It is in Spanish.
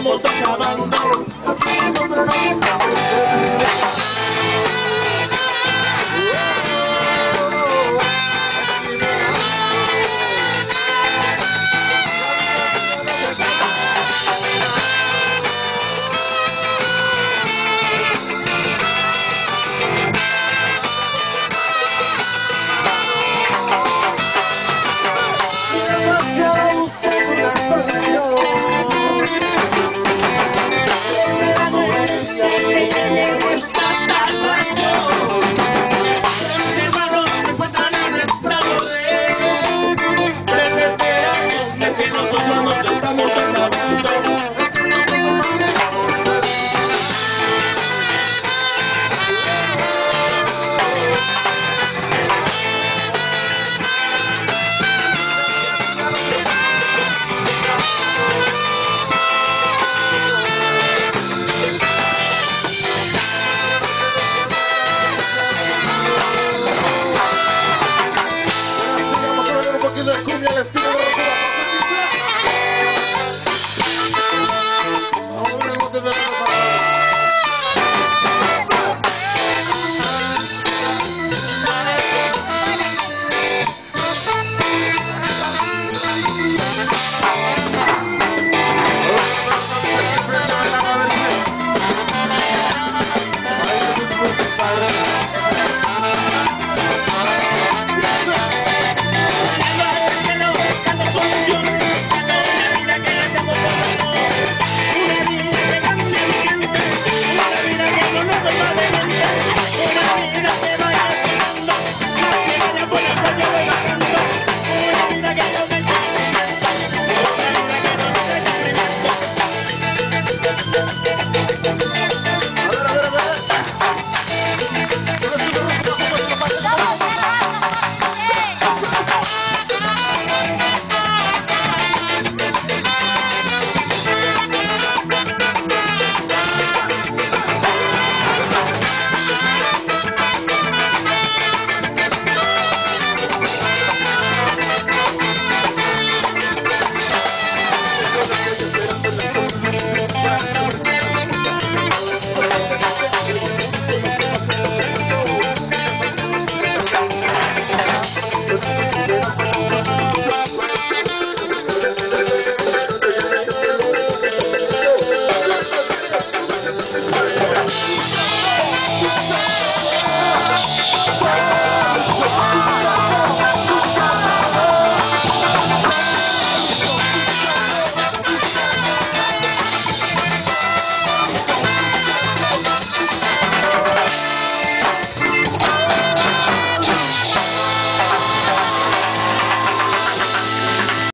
estamos acabando. Así es otra vez. rápido, cumbia al estilo de